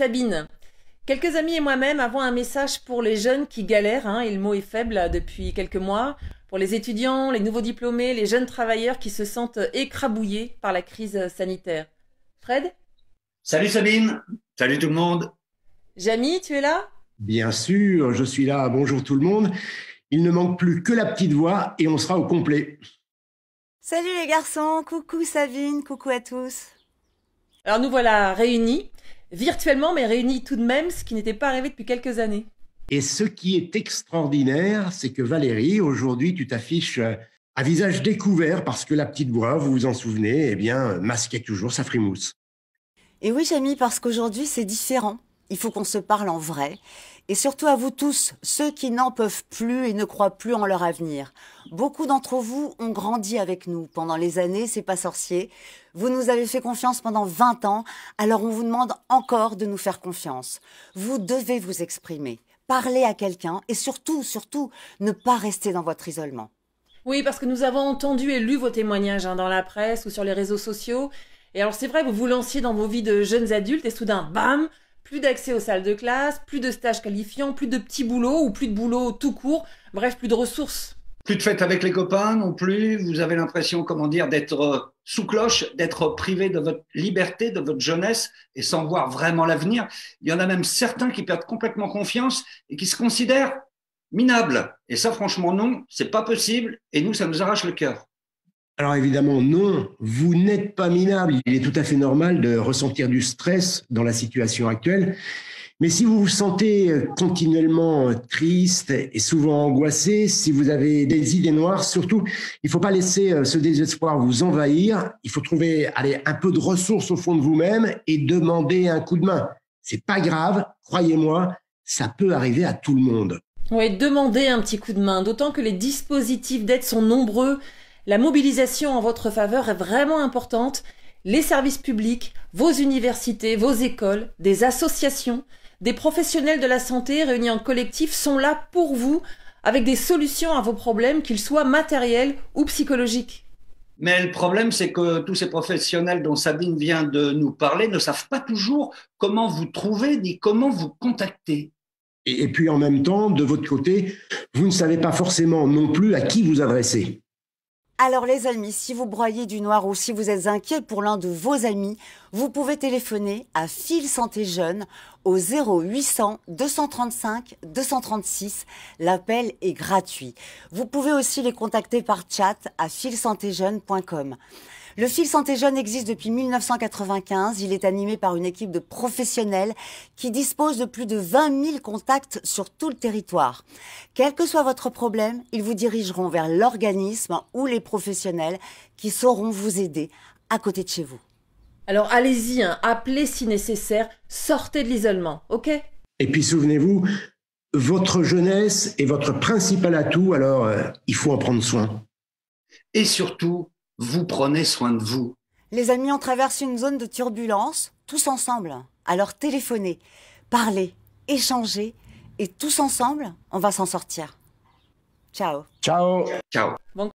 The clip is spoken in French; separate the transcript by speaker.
Speaker 1: Sabine. Quelques amis et moi-même avons un message pour les jeunes qui galèrent, hein, et le mot est faible depuis quelques mois, pour les étudiants, les nouveaux diplômés, les jeunes travailleurs qui se sentent écrabouillés par la crise sanitaire. Fred?
Speaker 2: Salut Sabine, salut tout le monde.
Speaker 1: Jamy, tu es là?
Speaker 3: Bien sûr, je suis là. Bonjour tout le monde. Il ne manque plus que la petite voix et on sera au complet.
Speaker 4: Salut les garçons, coucou Sabine, coucou à tous.
Speaker 1: Alors nous voilà réunis, virtuellement mais réunis tout de même, ce qui n'était pas arrivé depuis quelques années.
Speaker 3: Et ce qui est extraordinaire, c'est que Valérie, aujourd'hui, tu t'affiches euh, à visage découvert parce que la petite voix, vous vous en souvenez, eh bien, masquait toujours sa frimousse.
Speaker 4: Et oui, Jamie, parce qu'aujourd'hui, c'est différent. Il faut qu'on se parle en vrai. Et surtout à vous tous, ceux qui n'en peuvent plus et ne croient plus en leur avenir. Beaucoup d'entre vous ont grandi avec nous pendant les années, c'est pas sorcier. Vous nous avez fait confiance pendant 20 ans, alors on vous demande encore de nous faire confiance. Vous devez vous exprimer, parler à quelqu'un et surtout, surtout, ne pas rester dans votre isolement.
Speaker 1: Oui, parce que nous avons entendu et lu vos témoignages hein, dans la presse ou sur les réseaux sociaux. Et alors c'est vrai, vous vous lanciez dans vos vies de jeunes adultes et soudain, bam, plus d'accès aux salles de classe, plus de stages qualifiants, plus de petits boulots ou plus de boulot tout court, bref, plus de ressources.
Speaker 2: Plus de fêtes avec les copains non plus, vous avez l'impression, comment dire, d'être euh, sous cloche, d'être privé de votre liberté, de votre jeunesse et sans voir vraiment l'avenir. Il y en a même certains qui perdent complètement confiance et qui se considèrent minables. Et ça, franchement, non, c'est pas possible et nous, ça nous arrache le cœur.
Speaker 3: Alors évidemment, non, vous n'êtes pas minable. Il est tout à fait normal de ressentir du stress dans la situation actuelle. Mais si vous vous sentez continuellement triste et souvent angoissé, si vous avez des idées noires, surtout, il ne faut pas laisser euh, ce désespoir vous envahir. Il faut trouver un peu de ressources au fond de vous-même et demander un coup de main. C'est pas grave, croyez-moi, ça peut arriver à tout le monde.
Speaker 1: Oui, demandez un petit coup de main, d'autant que les dispositifs d'aide sont nombreux la mobilisation en votre faveur est vraiment importante. Les services publics, vos universités, vos écoles, des associations, des professionnels de la santé réunis en collectif sont là pour vous avec des solutions à vos problèmes, qu'ils soient matériels ou psychologiques.
Speaker 2: Mais le problème, c'est que tous ces professionnels dont Sabine vient de nous parler ne savent pas toujours comment vous trouver ni comment vous contacter.
Speaker 3: Et puis en même temps, de votre côté, vous ne savez pas forcément non plus à qui vous adresser.
Speaker 4: Alors les amis, si vous broyez du noir ou si vous êtes inquiet pour l'un de vos amis, vous pouvez téléphoner à Fil Santé Jeune au 0800 235 236. L'appel est gratuit. Vous pouvez aussi les contacter par chat à filsantéjeune.com. Le fil Santé Jeune existe depuis 1995. Il est animé par une équipe de professionnels qui dispose de plus de 20 000 contacts sur tout le territoire. Quel que soit votre problème, ils vous dirigeront vers l'organisme ou les professionnels qui sauront vous aider à côté de chez vous.
Speaker 1: Alors allez-y, hein, appelez si nécessaire, sortez de l'isolement, ok?
Speaker 3: Et puis souvenez-vous, votre jeunesse est votre principal atout, alors euh, il faut en prendre soin.
Speaker 2: Et surtout, vous prenez soin de vous.
Speaker 4: Les amis, on traverse une zone de turbulence, tous ensemble. Alors téléphonez, parlez, échangez, et tous ensemble, on va s'en sortir. Ciao.
Speaker 3: Ciao.
Speaker 2: Ciao.
Speaker 1: Bon